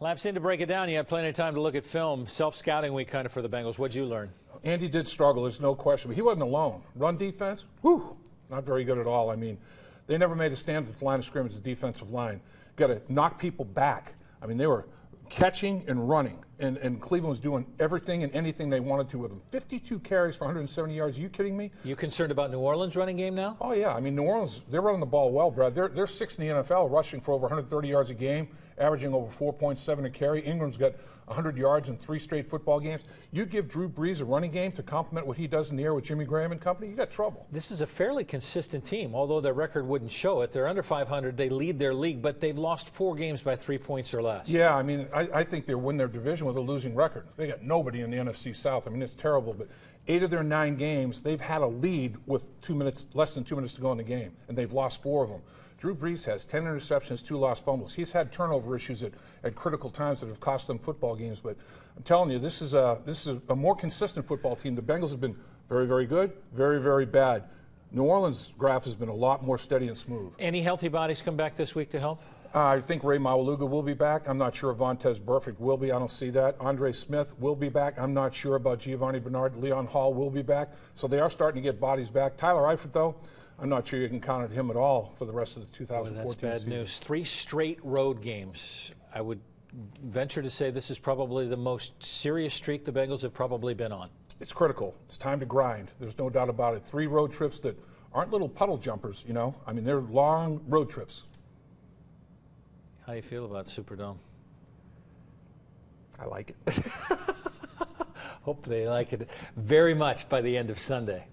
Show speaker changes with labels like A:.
A: Lapsin, to break it down, you had plenty of time to look at film. Self-scouting week kind of for the Bengals. What'd you learn?
B: Andy did struggle, there's no question, but he wasn't alone. Run defense, whew, not very good at all. I mean, they never made a stand at the line of scrimmage, the defensive line. Got to knock people back. I mean, they were catching and running, and, and Cleveland was doing everything and anything they wanted to with them. 52 carries for 170 yards. Are you kidding me?
A: You concerned about New Orleans running game now?
B: Oh yeah, I mean New Orleans, they're running the ball well, Brad. They're they're sixth in the NFL, rushing for over 130 yards a game, averaging over 4.7 a carry. Ingram's got 100 yards in three straight football games. You give Drew Brees a running game to complement what he does in the air with Jimmy Graham and company, you got trouble.
A: This is a fairly consistent team, although their record wouldn't show it. They're under 500. They lead their league, but they've lost four games by three points or less.
B: Yeah, I mean, I, I think they win their division with a losing record. They got nobody in the NFC South. I mean, it's terrible, but eight of their nine games, they've had a lead with two minutes, less than two minutes to go in the game, and they've lost four of them. Drew Brees has 10 interceptions, two lost fumbles. He's had turnover issues at, at critical times that have cost them football games. But I'm telling you, this is a this is a more consistent football team. The Bengals have been very, very good, very, very bad. New Orleans' graph has been a lot more steady and smooth.
A: Any healthy bodies come back this week to help?
B: I think Rey Maualuga will be back. I'm not sure if Vontaze Burfict will be. I don't see that. Andre Smith will be back. I'm not sure about Giovanni Bernard. Leon Hall will be back. So they are starting to get bodies back. Tyler Eifert, though, I'm not sure you can count on him at all for the rest of the 2014
A: Boy, that's bad
B: season.
A: news. Three straight road games. I would venture to say this is probably the most serious streak the Bengals have probably been on.
B: It's critical. It's time to grind. There's no doubt about it. Three road trips that aren't little puddle jumpers, you know. I mean, they're long road trips.
A: How do you feel about Superdome?
C: I like it.
A: Hope they like it very much by the end of Sunday.